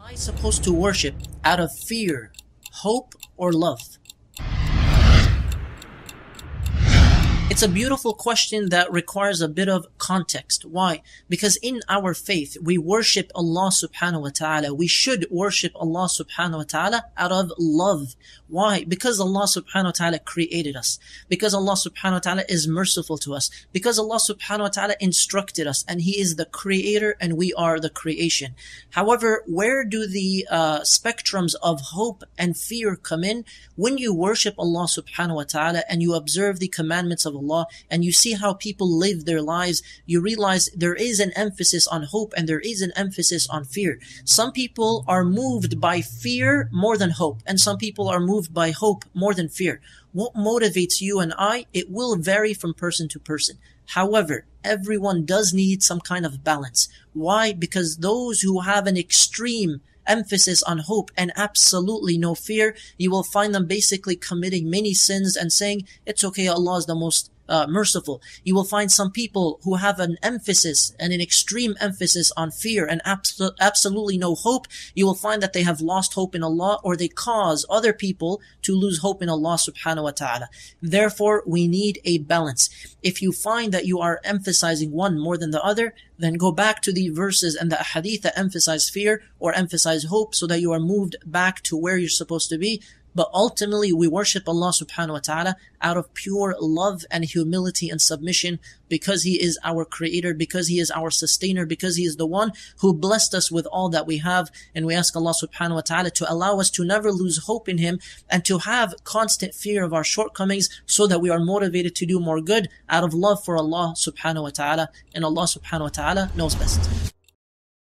Am I supposed to worship out of fear, hope, or love? It's a beautiful question that requires a bit of context. Why? Because in our faith, we worship Allah subhanahu wa ta'ala. We should worship Allah subhanahu wa ta'ala out of love. Why? Because Allah subhanahu wa ta'ala created us. Because Allah subhanahu wa ta'ala is merciful to us. Because Allah subhanahu wa ta'ala instructed us and He is the creator and we are the creation. However, where do the uh, spectrums of hope and fear come in? When you worship Allah subhanahu wa ta'ala and you observe the commandments of And you see how people live their lives, you realize there is an emphasis on hope and there is an emphasis on fear. Some people are moved by fear more than hope, and some people are moved by hope more than fear. What motivates you and I? It will vary from person to person. However, everyone does need some kind of balance. Why? Because those who have an extreme emphasis on hope and absolutely no fear, you will find them basically committing many sins and saying, it's okay, Allah is the most uh, merciful. You will find some people who have an emphasis and an extreme emphasis on fear and abso- absolutely no hope. You will find that they have lost hope in Allah or they cause other people to lose hope in Allah subhanahu wa ta'ala. Therefore, we need a balance. If you find that you are emphasizing one more than the other, then go back to the verses and the hadith that emphasize fear or emphasize hope so that you are moved back to where you're supposed to be. But ultimately, we worship Allah subhanahu wa ta'ala out of pure love and humility and submission because He is our creator, because He is our sustainer, because He is the one who blessed us with all that we have. And we ask Allah subhanahu wa ta'ala to allow us to never lose hope in Him and to have constant fear of our shortcomings so that we are motivated to do more good out of love for Allah subhanahu wa ta'ala. And Allah subhanahu wa ta'ala knows best.